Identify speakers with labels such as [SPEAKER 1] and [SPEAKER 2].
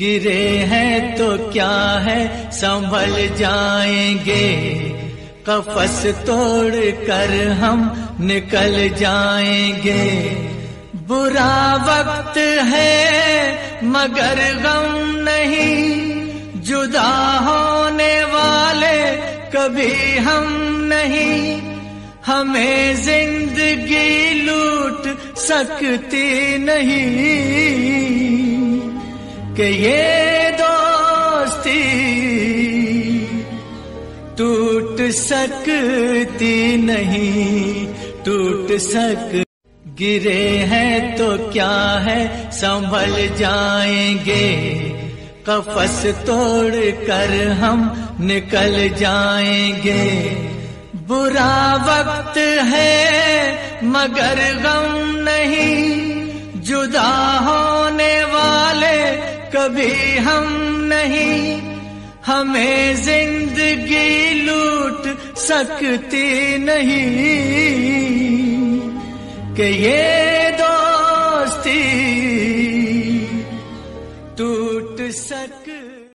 [SPEAKER 1] گرے ہیں تو کیا ہے؟ سنبھل جائیں گے۔ کفس توڑ کر ہم نکل جائیں گے۔ برا وقت ہے، مگر غم نہیں۔ جدا ہونے والے کبھی ہم نہیں۔ ہمیں زندگی لوٹ سکتی نہیں۔ کہ یہ دوستی ٹوٹ سکتی نہیں، ٹوٹ سک، گرے ہیں تو کیا ہے؟ سنبھل جائیں گے۔ کفس توڑ کر ہم نکل جائیں گے۔ برا وقت ہے مگر غم نہیں، جدا کبھی ہم نہیں ہمیں زندگی لوٹ سکتی نہیں۔ کہ یہ دوستی ٹوٹ سک